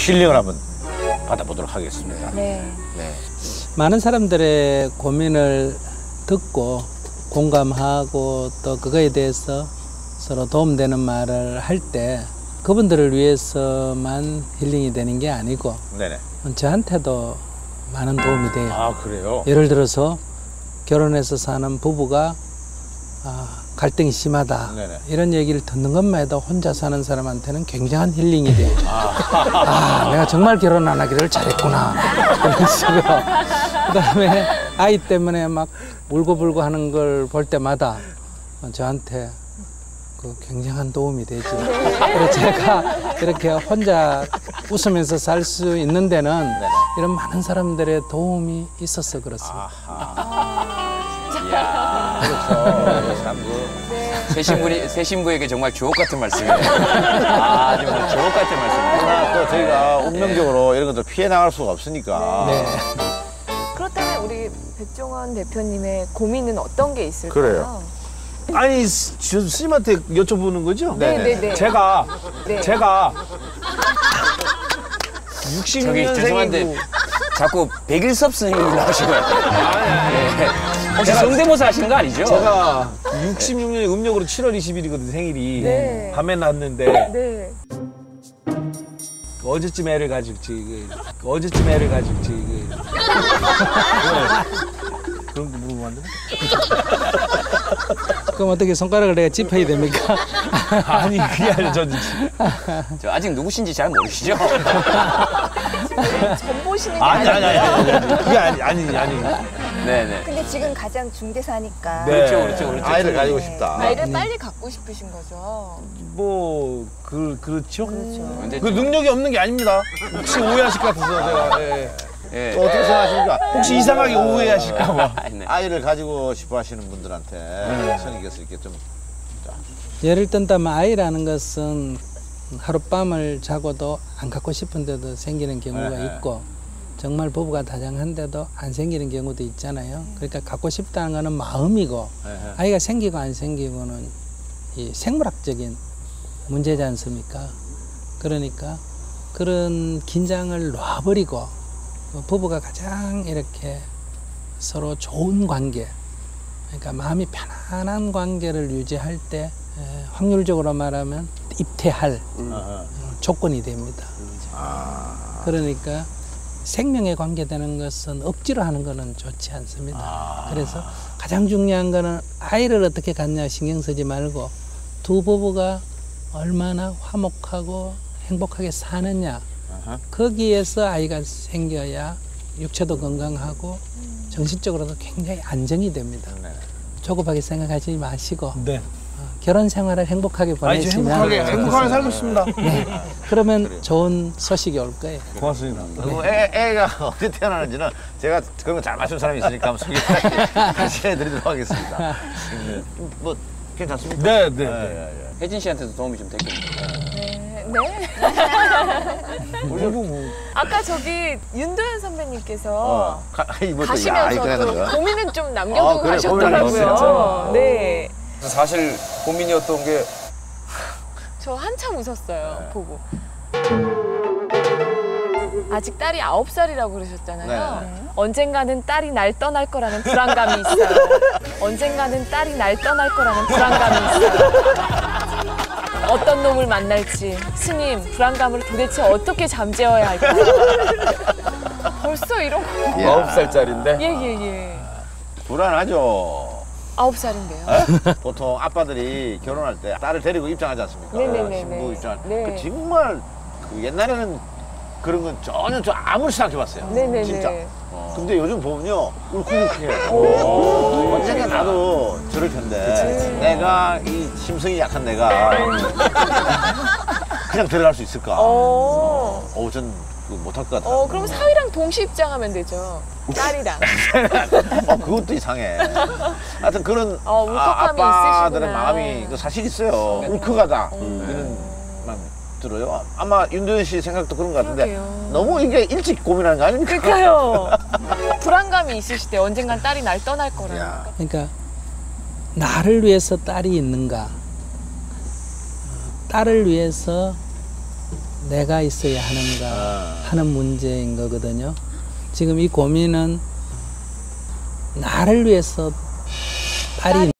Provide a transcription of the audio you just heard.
힐링을 한번 받아보도록 하겠습니다. 네. 네. 많은 사람들의 고민을 듣고 공감하고 또 그거에 대해서 서로 도움되는 말을 할 때 그분들을 위해서만 힐링이 되는 게 아니고 네네. 저한테도 많은 도움이 돼요. 아 그래요? 예를 들어서 결혼해서 사는 부부가 아, 갈등이 심하다 네네. 이런 얘기를 듣는 것만 해도 혼자 사는 사람한테는 굉장한 힐링이 돼요. 아, 내가 정말 결혼 안 하기를 잘했구나 이런 식으로. 그다음에 아이 때문에 막 울고불고 하는 걸 볼 때마다 저한테 그 굉장한 도움이 되죠. 그래서 제가 이렇게 혼자 웃으면서 살 수 있는 데는 이런 많은 사람들의 도움이 있어서 그렇습니다. 그렇죠. 참 그. 새 신부니 새 신부에게 정말 주옥 같은 말씀이네요. 아 정말 주옥 같은 말씀이네요. 그러나 또 저희가 운명적으로 이런 것들 피해 나갈 수가 없으니까. 네. 그렇다면 우리 백종원 대표님의 고민은 어떤 게 있을까요? 그래요. 아니 스- 저 스님한테 여쭤보는 거죠? 네, 네, 네. 제가 네. 제가 저기 죄송한데 66년생이고 자꾸 백일섭 선생님이 나오신 것 같아요. 네. 혹시 성대모사 하시는 거 아니죠? 제가 66년에 음력으로 7월 20일이거든 생일이 네. 밤에 났는데 네. 언제쯤 애를 가질지 그, 언제쯤 애를 가질지 그. 그런 거 물어보면 안? 그럼 어떻게 손가락을 내가 짚어야 됩니까? 아니 그게 아니라 전 저 아직 누구신지 잘 모르시죠? 전 보시는 게 아니 아니 아니 아니고요. 아니 그게 아니 아니 아니 네네. 근데 지금 가장 중대사니까 네. 그렇죠, 그렇죠, 그렇죠. 아이를 가지고 싶다. 아이를 빨리 갖고 싶으신 거죠. 뭐 그 그렇죠. 근데 그 능력이 없는 게 아닙니다. 혹시 오해하실 것 같아서 제가 예. 예. 또 어떻게 생각하십니까? 혹시 이상하게 오해하실까 봐. 네. 아이를 가지고 싶어 하시는 분들한테 성의께서 이렇게 좀 예를 든다면 아이라는 것은 하룻밤을 자고도 안 갖고 싶은데도 생기는 경우가 네. 있고 정말 부부가 다정한데도 안 생기는 경우도 있잖아요. 그러니까 갖고 싶다는 거는 마음이고 네. 아이가 생기고 안 생기고는 이 생물학적인 문제지 않습니까? 그러니까 그런 긴장을 놔버리고 그 부부가 가장 이렇게 서로 좋은 관계, 그러니까 마음이 편안한 관계를 유지할 때 에, 확률적으로 말하면 입퇴할 어, 조건이 됩니다. 그러니까 생명에 관계되는 것은 억지로 하는 것은 좋지 않습니다. 그래서 가장 중요한 거는 아이를 어떻게 갖냐 신경 쓰지 말고 두 부부가 얼마나 화목하고 행복하게 사느냐 거기에서 아이가 생겨야 육체도 건강하고 정신적으로도 굉장히 안정이 됩니다. 조급하게 생각하지 마시고 네. 어, 결혼 생활을 행복하게 지금 보내시면 행복하게 행복하게 살고 있습니다. 그러면 좋은 소식이 올 거예요. 고맙습니다. 그리고 애, 애가 어떻게 태어나는지는 제가 그런 거 잘 맞춘 사람이 있으니까 한번 소개 다시 해드리도록 하겠습니다. 네. 뭐 괜찮습니까? 네, 네. 예, 예, 예. 혜진 씨한테도 도움이 좀 됐겠네요. 네. 네. 그리고 뭐 아까 저기 윤도현 선배님께서 어, 가, 또 되는 거야? 고민은 좀 아, 남겨두고 그래, 고민을 가셨더라고요. 네. 사실 고민이었던 게 저 한참 웃었어요, 네. 보고. 아직 딸이 아홉 살이라고 그러셨잖아요. 네. 언젠가는 딸이 날 떠날 거라는 불안감이 있어요. 언젠가는 딸이 날 떠날 거라는 불안감이 있어요. 어떤 놈을 만날지 스님 불안감을 도대체 어떻게 잠재워야 할까? 벌써 이런 거. 예. 아홉 살짜리인데 예예 예. 불안하죠. 아홉 살인데요. 보통 아빠들이 결혼할 때 딸을 데리고 입장하지 않습니까? 네네네네. 신부 입장. 네. 그 정말 그 옛날에는 그런 건 전혀 저 아무렇지 않게 봤어요. 네네네. 진짜. 근데 요즘 보면요 울컥울컥해요. 언젠가 나도 저럴 텐데 내가 이 심성이 약한 내가 그냥 들어갈 수 있을까? 어. 어우 전 그거 못할 것 같아. 어 그럼 사위랑 동시 입장하면 되죠. 딸이랑. 어, 그것도 이상해. 하여튼 그런 어, 울컥함이 아, 빠들의 있으시구나. 마음이 그 사실 있어요. 울컥하다. 이런 만 들어요. 아마 윤도현 씨 생각도 그런 것 같은데 그러게요. 너무 이게 일찍 고민하는 거 아닙니까? 그러니까요. 불안감이 있으실 때 언젠간 딸이 날 떠날 거라는 야. 거. 그러니까 나를 위해서 딸이 있는가? 어, 딸을 위해서 내가 있어야 하는가 아. 하는 문제인 거거든요. 지금 이 고민은 나를 위해서 딸이